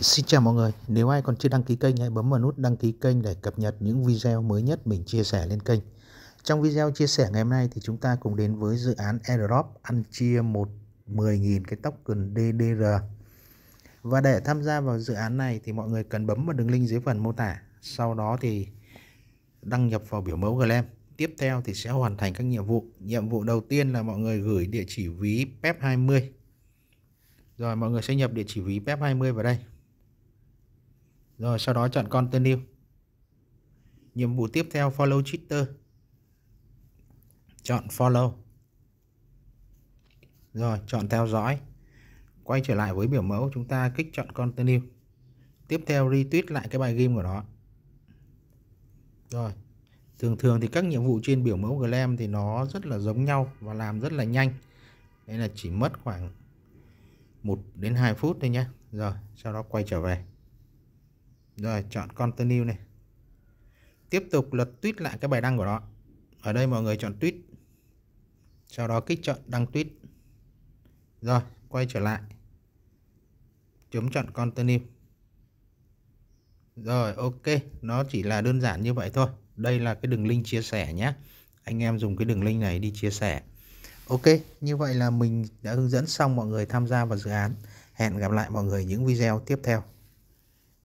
Xin chào mọi người, nếu ai còn chưa đăng ký kênh hãy bấm vào nút đăng ký kênh để cập nhật những video mới nhất mình chia sẻ lên kênh. Trong video chia sẻ ngày hôm nay thì chúng ta cùng đến với dự án airdrop ăn chia 1 10.000 cái token DDR. Và để tham gia vào dự án này thì mọi người cần bấm vào đường link dưới phần mô tả. Sau đó thì đăng nhập vào biểu mẫu Glam. Tiếp theo thì sẽ hoàn thành các nhiệm vụ. Nhiệm vụ đầu tiên là mọi người gửi địa chỉ ví PEP20. Rồi mọi người sẽ nhập địa chỉ ví PEP20 vào đây. Rồi sau đó chọn Continue. Nhiệm vụ tiếp theo follow Twitter. Chọn follow. Rồi chọn theo dõi. Quay trở lại với biểu mẫu chúng ta kích chọn Continue. Tiếp theo retweet lại cái bài game của nó. Rồi. Thường thường thì các nhiệm vụ trên biểu mẫu Glam thì nó rất là giống nhau và làm rất là nhanh. Đây là chỉ mất khoảng 1 đến 2 phút thôi nhé. Rồi, sau đó quay trở về. Rồi chọn continue này. Tiếp tục lật tweet lại cái bài đăng của nó. Ở đây mọi người chọn tweet. Sau đó kích chọn đăng tweet. Rồi, quay trở lại. Chấm chọn continue. Rồi, ok. Nó chỉ là đơn giản như vậy thôi. Đây là cái đường link chia sẻ nhé. Anh em dùng cái đường link này đi chia sẻ. Ok, như vậy là mình đã hướng dẫn xong mọi người tham gia vào dự án. Hẹn gặp lại mọi người những video tiếp theo.